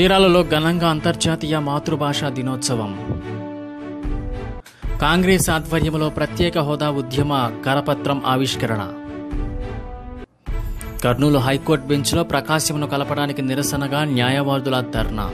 చీరాలలో ఘనంగా అంతర్జాతీయ మాతృభాషా దినోత్సవం. కాంగ్రెస్ ఆధ్వర్యంలో ప్రత్యేక హోదా ఉద్యమ కరపత్రం ఆవిష్కరణ. కర్నూలు హైకోర్టు బెంచ్లో ప్రకాశంను కలపడానికి నిరసనగా న్యాయవాదుల ధర్నా.